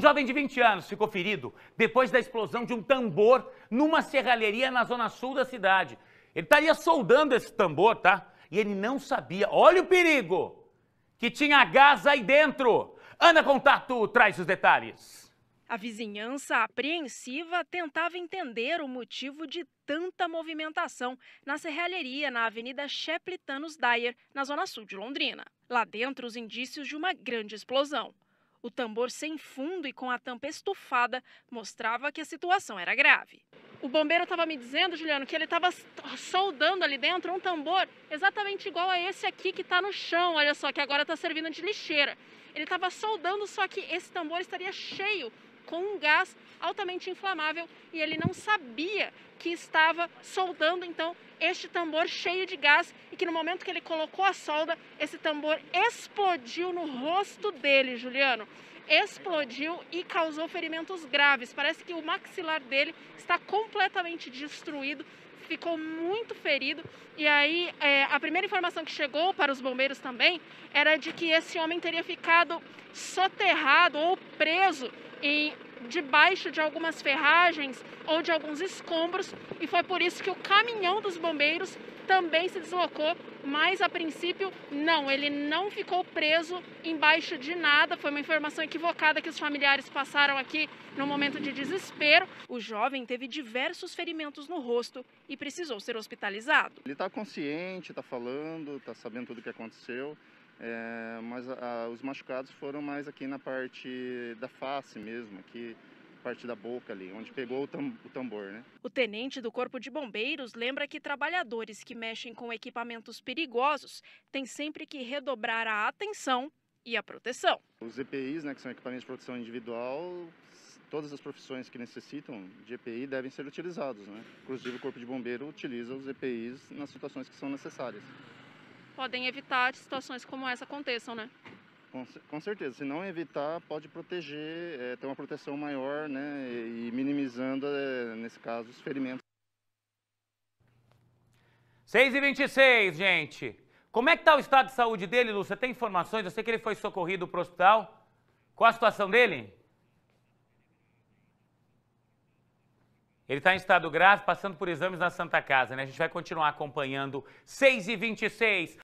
Um jovem de 20 anos ficou ferido depois da explosão de um tambor numa serralheria na zona sul da cidade. Ele estaria soldando esse tambor, tá? E ele não sabia, olha o perigo, que tinha gás aí dentro. Ana Contato traz os detalhes. A vizinhança apreensiva tentava entender o motivo de tanta movimentação na serralheria na Avenida Sheplitanos Dyer, na zona sul de Londrina. Lá dentro, os indícios de uma grande explosão. O tambor sem fundo e com a tampa estufada mostrava que a situação era grave. O bombeiro estava me dizendo, Juliano, que ele estava soldando ali dentro um tambor exatamente igual a esse aqui que está no chão, olha só, que agora está servindo de lixeira. Ele estava soldando, só que esse tambor estaria cheio com um gás altamente inflamável e ele não sabia que estava soldando então este tambor cheio de gás e que no momento que ele colocou a solda, esse tambor explodiu no rosto dele, Juliano. Explodiu e causou ferimentos graves. Parece que o maxilar dele está completamente destruído ficou muito ferido. E aí, é, a primeira informação que chegou para os bombeiros também era de que esse homem teria ficado soterrado ou preso em debaixo de algumas ferragens ou de alguns escombros e foi por isso que o caminhão dos bombeiros também se deslocou, mas a princípio não, ele não ficou preso embaixo de nada. Foi uma informação equivocada que os familiares passaram aqui no momento de desespero. O jovem teve diversos ferimentos no rosto e precisou ser hospitalizado. Ele está consciente, está falando, está sabendo tudo o que aconteceu. É, mas a, os machucados foram mais aqui na parte da face mesmo, aqui parte da boca ali, onde pegou o, tam, o tambor, né? O tenente do Corpo de Bombeiros lembra que trabalhadores que mexem com equipamentos perigosos têm sempre que redobrar a atenção e a proteção. Os EPIs, né, que são equipamentos de proteção individual, todas as profissões que necessitam de EPI devem ser utilizados, né? Inclusive o Corpo de Bombeiro utiliza os EPIs nas situações que são necessárias podem evitar que situações como essa aconteçam, né? Com, com certeza, se não evitar, pode proteger, é, ter uma proteção maior, né, e minimizando, é, nesse caso, os ferimentos. 6 e 26 gente. Como é que está o estado de saúde dele? Você tem informações? Eu sei que ele foi socorrido para o hospital. Qual a situação dele? Ele está em estado grave, passando por exames na Santa Casa, né? A gente vai continuar acompanhando 6 e 26